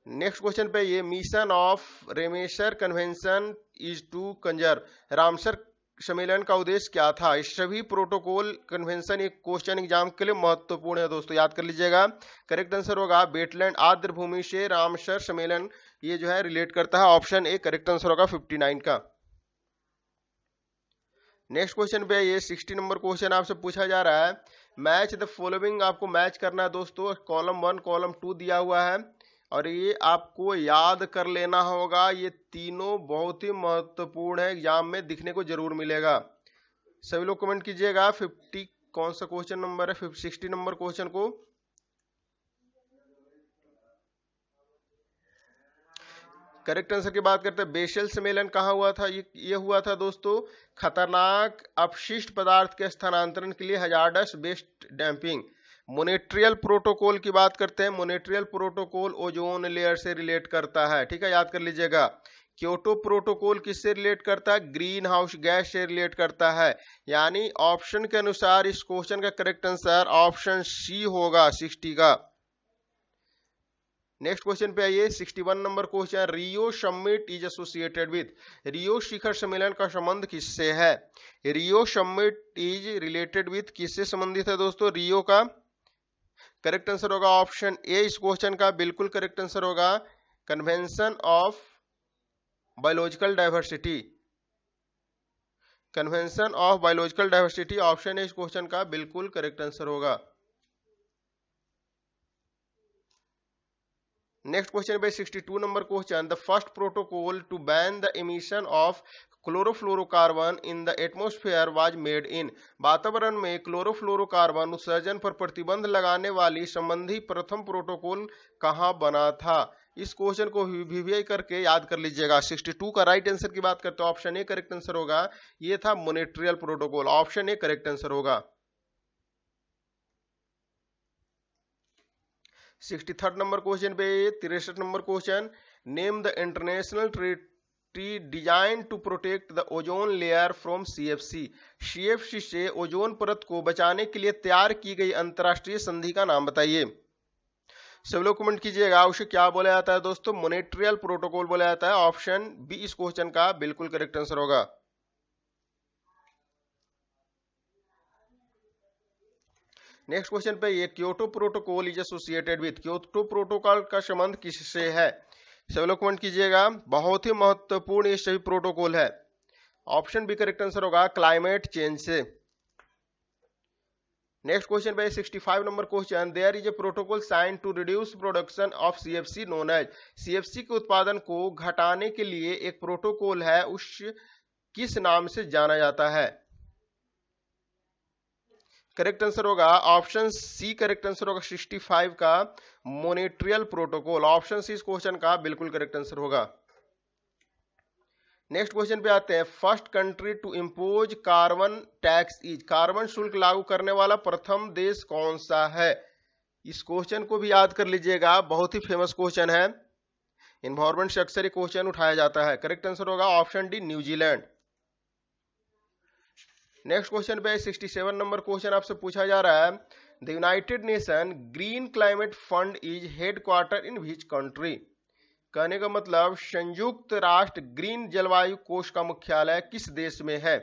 नेक्स्ट क्वेश्चन पे ये mission of Ramsar convention is to conserve Ramsar सम्मेलन का उद्देश्य क्या था? सभी प्रोटोकॉल, कन्वेंशन, एक क्वेश्चन एग्ज़ाम के लिए महत्वपूर्ण है दोस्तों, याद कर लीजिएगा। करेक्ट आंसर होगा बेटलैंड आर्द्र भूमि से रामसर सम्मेलन, ये जो है रिलेट करता है ऑप्शन ए, करेक्ट आंसर होगा 59 का। नेक्स्ट क्वेश्चन पे ये 60 नंबर क्वेश्चन आपसे पूछा जा रहा है। मैच, द फॉलोइंग आपको मैच करना है दोस्तों, कॉलम वन, कॉलम टू दिया हुआ है। और ये आपको याद कर लेना होगा, ये तीनों बहुत ही महत्वपूर्ण है एग्ज़ाम में दिखने को ज़रूर मिलेगा। सभी लोग कमेंट कीजिएगा 50 कौन सा क्वेश्चन नंबर है 60 नंबर क्वेश्चन को। करेक्ट आंसर की बात करते हैं, बेशल सम्मेलन कहाँ हुआ था? ये ये हुआ था दोस्तों, खतरनाक अपशिष्ट पदार्थ के स्थानांतरण के लिए hazardous waste dumping Montreal protocol की बात करते हैं। मोनेट्रियल प्रोटोकॉल ओजोन लेयर से रिलेट करता है। ठीक है, याद कर लीजिएगा। क्योटो प्रोटोकॉल किससे रिलेट करता है? ग्रीन हाउस गैस से रिलेट करता है। यानी ऑप्शन के अनुसार इस क्वेश्चन का करेक्ट आंसर ऑप्शन सी होगा 60 का। नेक्स्ट क्वेश्चन पे आइए। 61 number question Rio summit is associated with Rio शिखर सम्मेलन का संबंध किससे है? Rio summit is related with किससे संबंधित है दोस्तों? रियो का करेक्ट आंसर होगा ऑप्शन ए इस क्वेश्चन का बिल्कुल करेक्ट आंसर होगा convention of biological diversity convention of biological diversity option A इस क्वेश्चन का बिल्कुल करेक्ट आंसर होगा. नेक्स्ट क्वेश्चन पे 62 number question the first protocol to ban the emission of chlorofluorocarbon in the atmosphere was made in वातावरण में क्लोरोफ्लोरोकार्बन उत्सर्जन पर प्रतिबंध लगाने वाली संबंधी प्रथम प्रोटोकॉल कहाँ बना था? इस क्वेश्चन को वीवीआई करके याद कर लीजिएगा। 62 का राइट आंसर की बात करते हैं। ऑप्शन ए करेक्ट आंसर होगा। ये था Montreal protocol option A correct answer होगा। सिक्सटी थर्ड नंबर क्वेश्चन पे, तिरसठ number question name the international trade design to protect the ozone layer from CFC CFC से ओजोन परत को बचाने के लिए तैयार की गई अंतरराष्ट्रीय संधि का नाम बताइए। सब लोग कमेंट कीजिएगा, उसे क्या बोला जाता है दोस्तों? मोनेट्रियल प्रोटोकॉल बोला जाता है। ऑप्शन बी इस क्वेश्चन का बिल्कुल करेक्ट आंसर होगा। नेक्स्ट क्वेश्चन पे ये Kyoto protocol is associated with Kyoto protocol का संबंध किससे है? सभी लोग कमेंट कीजिएगा। बहुत ही महत्वपूर्ण ये सभी प्रोटोकॉल है। ऑप्शन बी करेक्ट आंसर होगा क्लाइमेट चेंज से। नेक्स्ट क्वेश्चन पे 65 number question there is a protocol sign to reduce production of CFC known as CFC के उत्पादन को घटाने के लिए एक प्रोटोकॉल है, उस किस नाम से जाना जाता है? करेक्ट आंसर होगा ऑप्शन सी करेक्ट आंसर होगा 65 का मोनेट्रियल प्रोटोकॉल। ऑप्शन सी इस क्वेश्चन का बिल्कुल करेक्ट आंसर होगा। नेक्स्ट क्वेश्चन पे आते हैं। First country to impose carbon tax is. Carbon शुल्क लागू करने वाला प्रथम देश कौन सा है? इस क्वेश्चन को भी याद कर लीजिएगा। बहुत ही फ़ेमस क्वेश्चन है। इन्वायरमेंट से अक्सर ये क्वेश्चन उठाया जाता है। करेक्ट आंसर होगा option D New Zealand. Next question पे 67 नंबर क्वेश्चन आपसे पूछा जा रहा है। The United Nation Green Climate Fund is headquarter in which country कहने का मतलब संयुक्त राष्ट्र ग्रीन जलवायु कोष का मुख्यालय किस देश में है?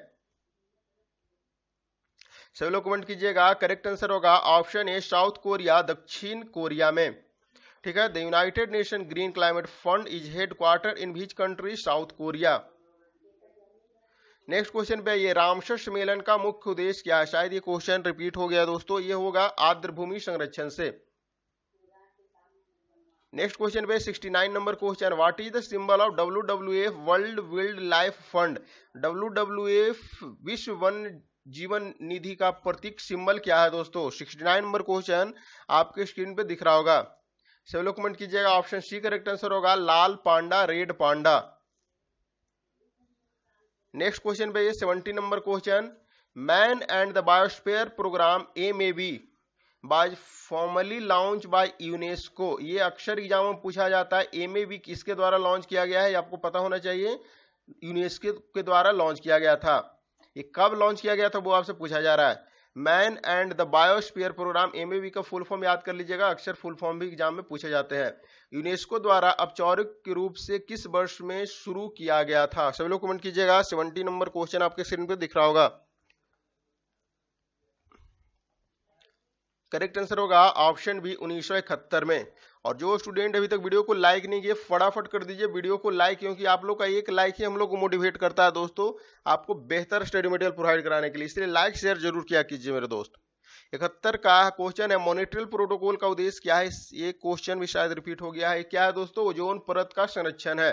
सभी लोग कमेंट कीजिएगा। करेक्ट आंसर होगा ऑप्शन ए साउथ कोरिया दक्षिण कोरिया में। ठीक है? The United Nation Green Climate Fund is headquarter in which country South Korea next question पे, ये रामसर सम्मेलन का मुख्य उद्देश्य क्या है? शायद ये क्वेश्चन रिपीट हो गया दोस्तों, ये होगा आर्द्र भूमि संरक्षण से। नेक्स्ट क्वेश्चन पे 69 number question what is the symbol of W W F world wildlife fund W W F विश्व वन जीवन निधि का प्रतीक सिंबल क्या है दोस्तों? 69 नंबर क्वेश्चन आपके स्क्रीन पे दिख रहा होगा। सभी लोग कमेंट कीजिएगा ऑप्शन सी करेक्ट आंसर होगा, लाल panda red panda. Next question पे seventy number question man and the biosphere programme A may B by formally launch by UNESCO ये अक्सर एग्ज़ाम में पूछा जाता है ए मे बी किसके द्वारा लॉन्च किया गया है, ये आपको पता होना चाहिए। यूनेस्को के द्वारा लॉन्च किया गया था। ये कब लॉन्च किया गया था, वो आपसे पूछा जा रहा है। Man and the biosphere programme MAB का फुल फॉर्म याद कर लीजिएगा अक्सर फुल फॉर्म भी एग्ज़ाम में पूछे जाते हैं। यूनेस्को द्वारा औपचारिक रूप से किस वर्ष में शुरू किया गया था? सभी लोग कमेंट कीजिएगा। सेवेंटी नंबर क्वेश्चन आपके स्क्रीन पे दिख रहा होगा। करेक्ट आंसर होगा ऑप्शन बी उन्नीस सौ इकहत्तर में। और जो स्टूडेंट अभी तक वीडियो को लाइक नहीं किए, फटाफट कर दीजिए वीडियो को लाइक क्योंकि आप लोग का एक लाइक ही हम लोग को मोटिवेट करता है दोस्तों, आपको बेहतर स्टडी मटेरियल प्रोवाइड कराने के लिए। इसलिए लाइक शेयर ज़रूर किया कीजिए मेरे दोस्त। इकहत्तर का क्वेश्चन है मॉनिटरल प्रोटोकॉल का उद्देश्य क्या है? ये क्वेश्चन भी शायद रिपीट हो गया है। क्या है दोस्तों? ओजोन परत का संरक्षण है।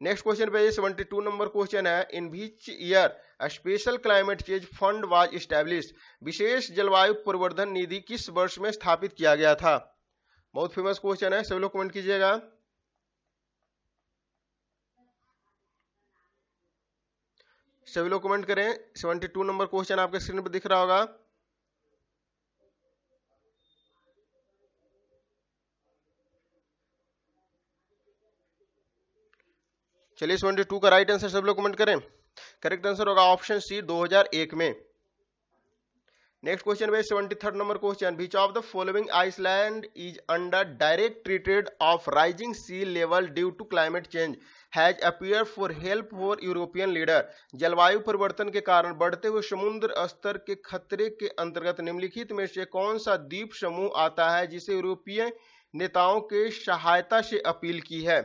नेक्स्ट क्वेश्चन पे सेवेंटी टू नंबर क्वेश्चन है। In which year special climate change fund was establish विशेष जलवायु परिवर्तन निधि किस वर्ष में स्थापित किया गया था? बहुत फ़ेमस क्वेश्चन है, सभी लोग कमेंट कीजिएगा। सभी लोग कमेंट करें 72 नंबर क्वेश्चन आपके स्क्रीन पर दिख रहा होगा। चलिए 72 का राइट आंसर सब लोग कमेंट करें। करेक्ट आंसर होगा ऑप्शन सी 2001 में। नेक्स्ट क्वेश्चन में seventy third number question which of the following island is under direct treated of rising sea level due to climate change has appear for help for European leader जलवायु परिवर्तन के कारण बढ़ते हुए समुद्र स्तर के खतरे के अंतर्गत निम्नलिखित में से कौन सा द्वीप समूह आता है जिसे यूरोपीय नेताओं के सहायता से अपील की है?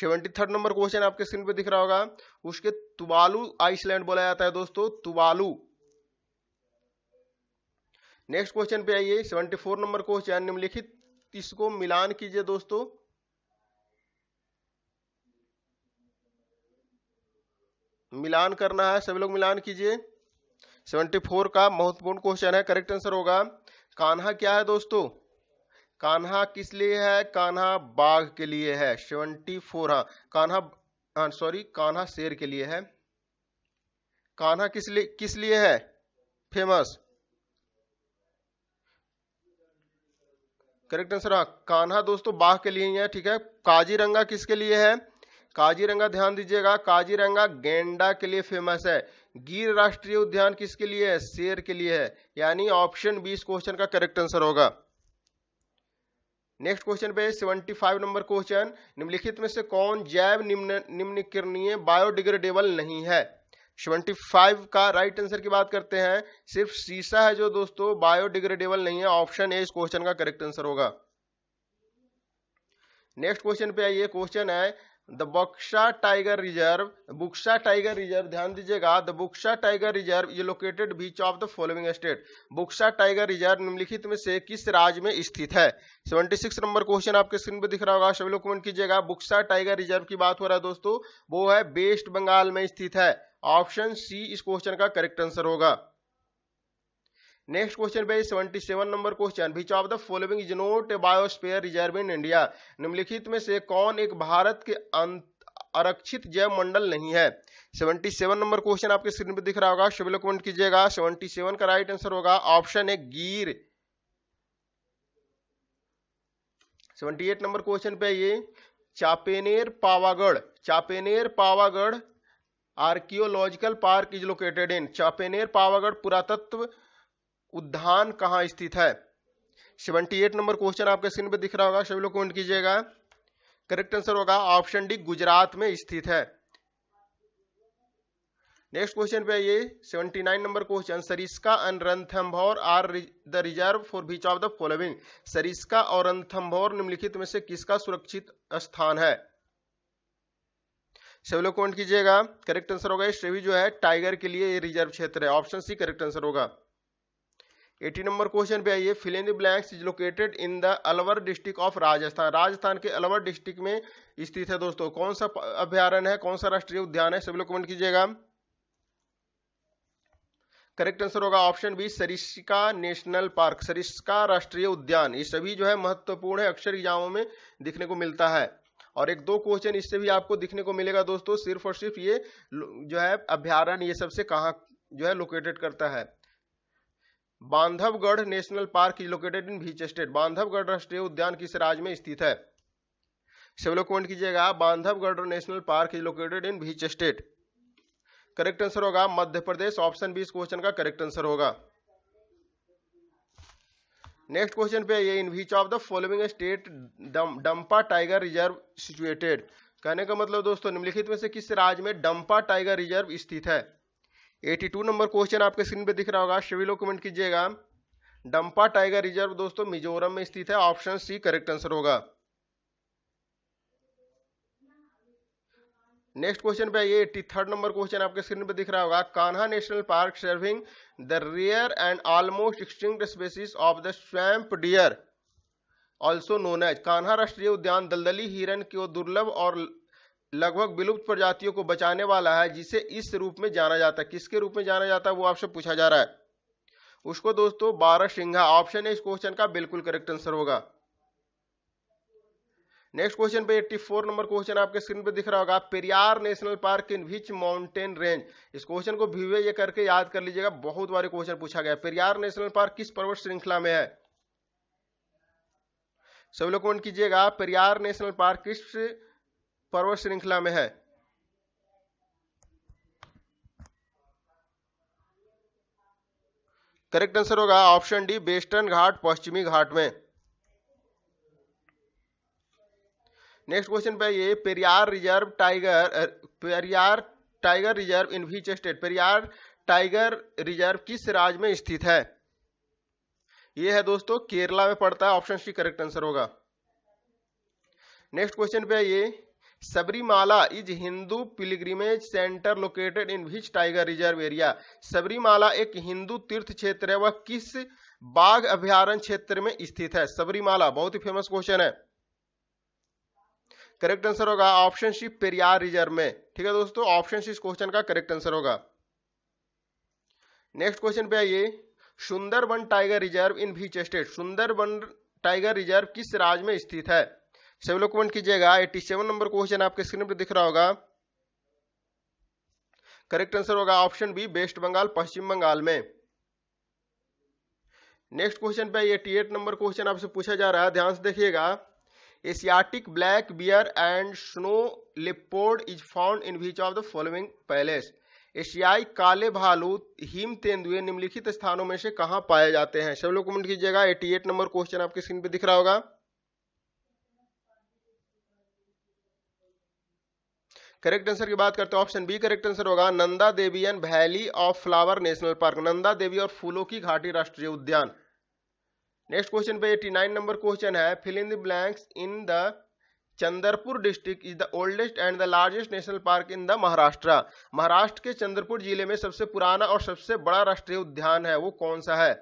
सेवेंटी थर्ड नंबर क्वेश्चन आपके स्क्रीन पे दिख रहा होगा। उसके तुबालू आइसलैंड बोला जाता है दोस्तों तुबालू नेक्स्ट क्वेश्चन पे आइए 74 नंबर क्वेश्चन, निम्नलिखित इसको मिलान कीजिए दोस्तों। मिलान करना है, सभी लोग मिलान कीजिए। 74 का महत्वपूर्ण क्वेश्चन है, करेक्ट आंसर होगा। कान्हा क्या है दोस्तों? कान्हा किस लिए है? कान्हा बाघ के लिए है 74 हाँ। कान्हा सॉरी कान्हा शेर के लिए है। कान्हा किस लिए किस लिए है? फ़ेमस करेक्ट आंसर हाँ। कान्हा दोस्तों बाघ के लिए ही है, ठीक है। काजीरंगा किसके लिए है? काजीरंगा, ध्यान दीजिएगा, काजीरंगा गेंडा के लिए फ़ेमस है। गिर राष्ट्रीय उद्यान किसके लिए है? शेर के लिए है। यानी ऑप्शन बी इस क्वेश्चन का करेक्ट आंसर होगा। नेक्स्ट क्वेश्चन पे 75 नंबर क्वेश्चन निम्नलिखित में से कौन जैव निम्न, निम्नकरणीय बायोडिग्रेडेबल नहीं है? 75 का राइट आंसर की बात करते हैं। सिर्फ़ शीशा है जो दोस्तों, बायोडिग्रेडेबल नहीं है। ऑप्शन ए इस क्वेश्चन का करेक्ट आंसर होगा। नेक्स्ट क्वेश्चन पे आइए क्वेश्चन है the Buxa tiger reserve Buxa tiger reserve ध्यान दीजिएगा द बुक्सा टाइगर रिज़र्व ये located which of the following state Buxa tiger reserve निम्नलिखित में से किस राज्य में स्थित है? 76 नंबर क्वेश्चन आपके स्क्रीन पे दिख रहा होगा, सभी लोग कमेंट कीजिएगा। बुक्सा टाइगर रिज़र्व की बात हो रहा है दोस्तों, वो है वेस्ट बंगाल में स्थित है। ऑप्शन सी इस क्वेश्चन का करेक्ट आंसर होगा। नेक्स्ट क्वेश्चन पे seventy seven number question which of the following is not a biosphere reserve in India निम्नलिखित में से कौन एक भारत के आरक्षित जैव मंडल नहीं है? 77 नंबर क्वेश्चन आपके स्क्रीन पे दिख रहा होगा। सभी लोग कमेंट कीजिएगा। 77 का राइट आंसर होगा। ऑप्शन ए गिर। 78 नंबर क्वेश्चन पे ये, Champaner Pavagadh. Champaner Pavagadh archaeological park is located in Champaner Pavagadh पुरातत्व उद्यान कहाँ स्थित है? 78 नंबर क्वेश्चन आपके स्क्रीन पर दिख रहा होगा, सभी लोग कमेंट कीजिएगा। करेक्ट आंसर होगा ऑप्शन डी गुजरात में स्थित है। नेक्स्ट क्वेश्चन पे ये 79 number question Sariska and Ranthambore are the reserve for which of the following Sariska और रंथम्भौर निम्नलिखित में से किसका सुरक्षित स्थान है? सभी लोग कमेंट कीजिएगा करेक्ट आंसर होगा, ये जो है टाइगर के लिए रिज़र्व क्षेत्र है। ऑप्शन सी करेक्ट आंसर होगा। 80 नंबर क्वेश्चन पे आइए। Fill in the blanks is located in the Alwar district of Rajasthan. Rajasthan के अलवर डिस्ट्रिक्ट में स्थित है दोस्तों। कौन सा अभ्यारण्य है? कौन सा राष्ट्रीय उद्यान है? सभी लोग कमेंट कीजिएगा। करेक्ट आंसर होगा option B Sariska national park. Sariska राष्ट्रीय उद्यान। ये सभी जो है महत्वपूर्ण है, अक्षर एग्जामों में दिखने को मिलता है। और एक दो क्वेश्चन इससे भी आपको दिखने को मिलेगा दोस्तों। सिर्फ़ और सिर्फ़ ये जो है अभ्यारण्य ये सबसे कहा जो है लोकेटेड करता है। Bandhavgarh national park is located in which state Bandhavgarh राष्ट्रीय उद्यान किस राज्य में स्थित है? सभी लोग कमेंट कीजिएगा। Bandhavgarh national park is located in which state correct answer होगा। मध्य प्रदेश ऑप्शन बी इस क्वेश्चन का करेक्ट आंसर होगा। नेक्स्ट क्वेश्चन पे ये in which of the following state Dampa tiger reserve situated कहने का मतलब दोस्तों, निम्नलिखित में से किस राज्य में डंपा टाइगर रिज़र्व स्थित है? 82 नंबर क्वेश्चन आपके स्क्रीन पे दिख रहा होगा शिविलो कमेंट कीजिएगा। डंपा टाइगर रिज़र्व दोस्तों मिजोरम में स्थित है, ऑप्शन सी करेक्ट आंसर होगा। नेक्स्ट क्वेश्चन पे आइए एट्टी थर्ड नंबर क्वेश्चन आपके स्क्रीन पे दिख रहा होगा। Kanha national park serving the rare and almost extinct species of the swamp deer also known as Kanha राष्ट्रीय उद्यान दलदली हिरन की दुर्लभ और लगभग विलुप्त प्रजातियों को बचाने वाला है, जिसे इस रूप में जाना जाता है। किसके रूप में जाना जाता है, वो आपसे पूछा जा रहा है। उसको दोस्तों, बारह सिंघा ऑप्शन है, इस क्वेश्चन का बिल्कुल करेक्ट आंसर होगा। नेक्स्ट क्वेश्चन पे 84 नंबर क्वेश्चन आपके स्क्रीन पे दिख रहा होगा। Periyar national park in which mountain range? इस क्वेश्चन को भीवे ये करके याद कर लीजिएगा, बहुत बार क्वेश्चन पूछा गया। पेरियार नेशनल पार्क किस पर्वत श्रृंखला में है? सब लोग कमेंट कीजिएगा। पेरियार नेशनल पार्क किस पर्वत श्रृंखला में है। करेक्ट आंसर होगा ऑप्शन डी वेस्टर्न घाट, पश्चिमी घाट में। नेक्स्ट क्वेश्चन पे ये Periyar reserve tiger Periyar tiger reserve in which state? Periyar tiger reserve किस राज्य में स्थित है? ये है दोस्तों, केरला में पड़ता है, ऑप्शन सी करेक्ट आंसर होगा। नेक्स्ट क्वेश्चन पे ये Sabarimala is Hindu pilgrimage centre located in which tiger reserve area. Sabarimala एक हिंदू तीर्थ क्षेत्र है, वह किस बाघ अभ्यारण क्षेत्र में स्थित है? सबरीमाला, बहुत ही फ़ेमस क्वेश्चन है। करेक्ट आंसर होगा ऑप्शन सी पेरियार रिज़र्व में। ठीक है दोस्तों ऑप्शन सी इस क्वेश्चन का करेक्ट आंसर होगा। नेक्स्ट क्वेश्चन पे आइए। Sundarban tiger reserve in which state? Sundarban tiger reserve किस राज्य में स्थित है? सभी लोग कमेंट कीजिएगा 87 नंबर क्वेश्चन आपके स्क्रीन पर दिख रहा होगा। करेक्ट आंसर होगा ऑप्शन बी वेस्ट बंगाल पश्चिम बंगाल में। नेक्स्ट क्वेश्चन पे एटी नंबर क्वेश्चन आपसे पूछा जा रहा है। ध्यान से देखिएगा। Asiatic black bear and snow leopard is found in which of the following places एशियाई काले भालू हिम तेंदुए निम्नलिखित स्थानों में से कहाँ पाए जाते हैं? सब लोग कमेंट कीजिएगा 88 नंबर क्वेश्चन आपके स्क्रीन पे दिख रहा होगा। करेक्ट आंसर की बात करते हैं ऑप्शन बी करेक्ट आंसर होगा, Nanda Devi and valley of flower national park Nanda Devi और फूलों की घाटी राष्ट्रीय उद्यान। नेक्स्ट क्वेश्चन पे 89 नंबर क्वेश्चन है fill in the blanks in the Chandrapur district is the oldest and the largest national park in the Maharashtra. Maharashtra के चंद्रपुर ज़िले में सबसे पुराना और सबसे बड़ा राष्ट्रीय उद्यान है, वो कौन सा है?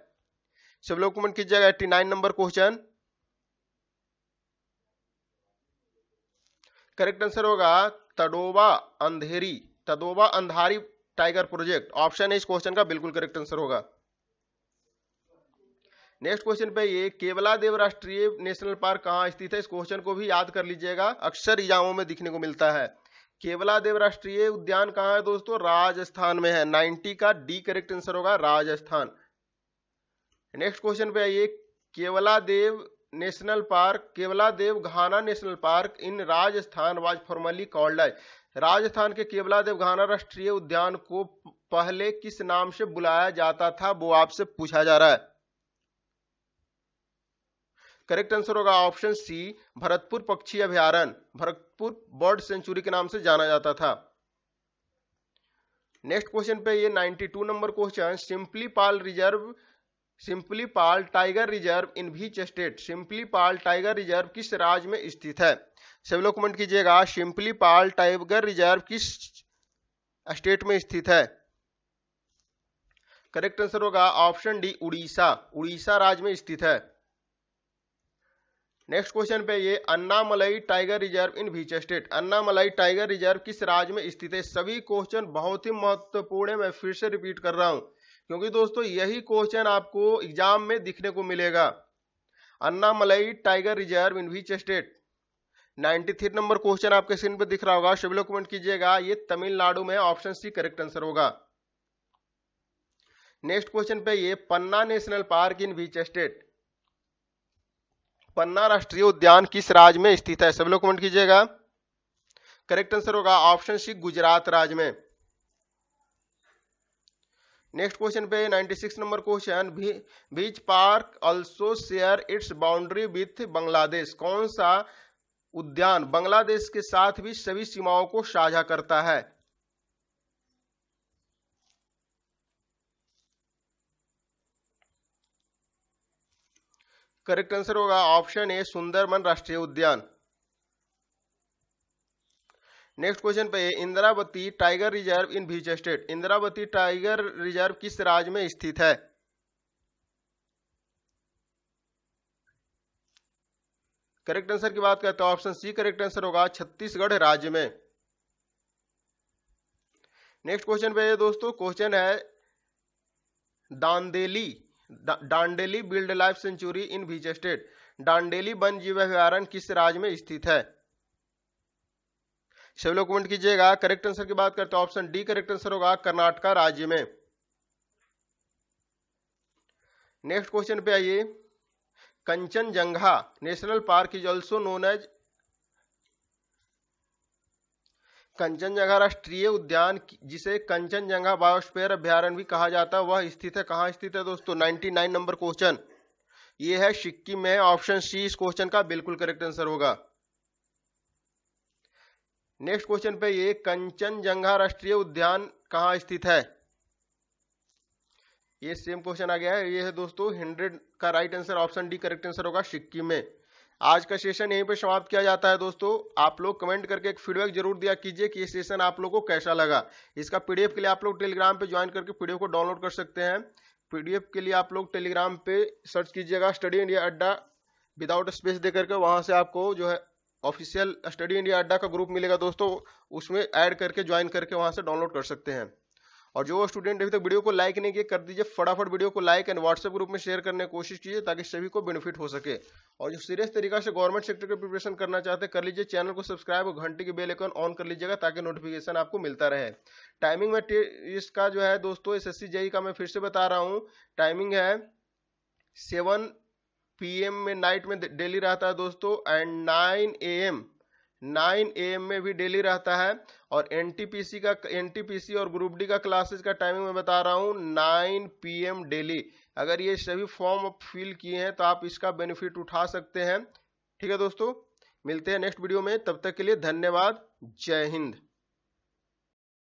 सब लोग कमेंट कीजिएगा 89 नंबर क्वेश्चन करेक्ट आंसर होगा तडोबा अंधेरी, Tadoba Andhari tiger project. Option है, इस क्वेश्चन का बिल्कुल करेक्ट आंसर होगा। नेक्स्ट क्वेश्चन पे ये, केवला देव राष्ट्रीय नेशनल पार्क कहाँ स्थित है? इस क्वेश्चन को भी याद कर लीजिएगा, अक्सर एग्जामों में दिखने को मिलता है। केवला देव राष्ट्रीय उद्यान कहाँ है दोस्तों? राजस्थान में है। 90 का डी करेक्ट आंसर होगा, राजस्थान। नेक्स्ट क्वेश्चन पे आइए, Deo National Park Keoladeo Ghana National Park in Rajasthan was formerly called है राजस्थान के केवला देव घाना राष्ट्रीय उद्यान को पहले किस नाम से बुलाया जाता था, वो आपसे पूछा जा रहा है। करेक्ट आंसर होगा ऑप्शन सी, भरतपुर पक्षी अभ्यारण भरतपुर बर्ड सेंचुरी के नाम से जाना जाता था। नेक्स्ट क्वेश्चन पे ये 92 number question, Similipal reserve Similipal tiger reserve in which state. Similipal tiger reserve किस राज्य में स्थित है? सभी लोग कमेंट कीजिएगा। सिंपली पाल टाइगर रिज़र्व किस स्टेट में स्थित है? करेक्ट आंसर होगा ऑप्शन डी उड़ीसा। उड़ीसा राज्य में स्थित है। नेक्स्ट क्वेश्चन पे ये, Annamalai tiger reserve in which state. Annamalai tiger reserve किस राज्य में स्थित है? सभी क्वेश्चन बहुत ही महत्वपूर्ण है। मैं फिर से रिपीट कर रहा हूँ। क्योंकि दोस्तों, यही क्वेश्चन आपको एग्ज़ाम में दिखने को मिलेगा। Annamalai tiger reserve in which state 93 number question आपके स्क्रीन पर दिख रहा होगा। लोग कमेंट कीजिएगा। ये तमिलनाडु में ऑप्शन सी करेक्ट आंसर होगा। नेक्स्ट क्वेश्चन पे ये, Panna national park in which state Panna राष्ट्रीय उद्यान किस राज्य में स्थित है? सभी लोग कमेंट कीजिएगा। करेक्ट आंसर होगा ऑप्शन सी गुजरात राज्य में। नेक्स्ट क्वेश्चन पे 96 number question which park also share its boundary with Bangladesh कौन सा उद्यान बांग्लादेश के साथ भी सभी सीमाओं को साझा करता है? करेक्ट आंसर होगा ऑप्शन ए सुंदरबन राष्ट्रीय उद्यान। नेक्स्ट क्वेश्चन पे Indravati tiger reserve in which state? Indravati tiger reserve किस राज्य में स्थित है? करेक्ट आंसर की बात करते हैं, ऑप्शन सी करेक्ट आंसर होगा, छत्तीसगढ़ राज्य में। नेक्स्ट क्वेश्चन पे दोस्तों, क्वेश्चन है Dandeli Dandeli wild life sanctuary in which state? Dandeli one जीव अभ्यारण्य किस राज्य में स्थित है? सभी लोग कमेंट कीजिएगा। करेक्ट आंसर की बात करते हैं, ऑप्शन डी करेक्ट आंसर होगा कर्नाटका राज्य में। नेक्स्ट क्वेश्चन पे आइए। Kanchenjunga national park is also known as Kanchenjunga राष्ट्रीय उद्यान, जिसे कंचनजंगा बायोस्फीयर अभ्यारण्य भी कहा जाता है। वह स्थित है, कहाँ स्थित है दोस्तों? 99 नंबर क्वेश्चन। ये है सिक्किम में, ऑप्शन सी इस क्वेश्चन का बिल्कुल करेक्ट आंसर होगा। नेक्स्ट क्वेश्चन पे ये कंचनजंगा राष्ट्रीय उद्यान कहाँ स्थित है? ये सेम क्वेश्चन आ गया है। ये है दोस्तों हंड्रेड का right answer option D correct answer होगा सिक्किम में। आज का सेशन यहीं पे समाप्त किया जाता है दोस्तों। आप लोग कमेंट करके एक फीडबैक ज़रूर दिया कीजिए कि ये सेशन आप लोगों को कैसा लगा। इसका पीडीएफ के लिए आप लोग टेलीग्राम पे ज्वाइन करके पीडीएफ को डाउनलोड कर सकते हैं। पीडीएफ के लिए आप लोग टेलीग्राम पे सर्च कीजिएगा study India Adda without space दे करके वहाँ से आपको जो है ऑफिशियल स्टडी इंडिया अड्डा का ग्रुप मिलेगा दोस्तों, उसमें ऐड करके, ज्वाइन करके वहाँ से डाउनलोड कर सकते हैं। और जो स्टूडेंट अभी तक वीडियो को लाइक नहीं किए, कर दीजिए फटाफट वीडियो को लाइक एंड व्हाट्सएप ग्रुप में शेयर करने की कोशिश कीजिए, ताकि सभी को बेनिफिट हो सके। और जो सीरियस तरीका से गवर्नमेंट सेक्टर की प्रिपरेशन करना चाहते हैं, कर लीजिए चैनल को सब्सक्राइब और घंटे की बेल आइकन ऑन कर लीजिएगा, ताकि नोटिफिकेशन आपको मिलता रहे। टाइमिंग में इसका जो है दोस्तों, एस एस का मैं फिर से बता रहा हूँ, टाइमिंग है सेवन पीएम में नाइट में डेली रहता है दोस्तों and nine A nine A में भी डेली रहता है, और एनटीपीसी का एनटीपीसी और ग्रुप डी का क्लासेस का टाइमिंग मैं बता रहा हूँ नाइन पीएम डेली अगर ये सभी फॉर्म फिल किए हैं तो आप इसका बेनिफिट उठा सकते हैं। ठीक है दोस्तों, मिलते हैं नेक्स्ट वीडियो में, तब तक के लिए धन्यवाद, जय हिंद।